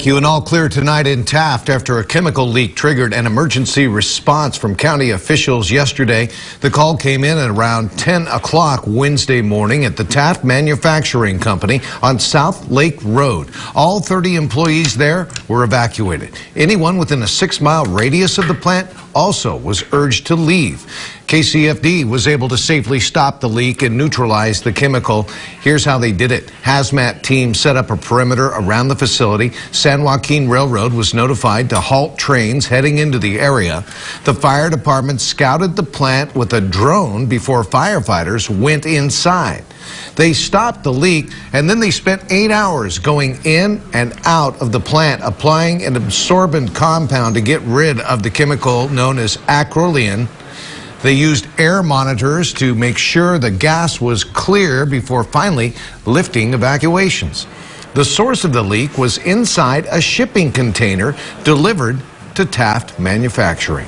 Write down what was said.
You and all clear tonight in Taft after a chemical leak triggered an emergency response from county officials yesterday. The call came in at around 10 o'clock Wednesday morning at the Taft Manufacturing Company on South Lake Road. All 30 employees there were evacuated. Anyone within a six mile radius of the plant also was urged to leave. KCFD was able to safely stop the leak and neutralize the chemical. Here's how they did it. Hazmat team set up a perimeter around the facility. San Joaquin Railroad was notified to halt trains heading into the area. The fire department scouted the plant with a drone before firefighters went inside. They stopped the leak and then they spent eight hours going in and out of the plant, applying an absorbent compound to get rid of the chemical known as acrolein. They used air monitors to make sure the gas was clear before finally lifting evacuations. The source of the leak was inside a shipping container delivered to Taft Manufacturing.